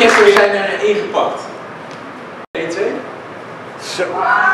Gisteren zijn er ingepakt. 1, 2. Zo. Ah!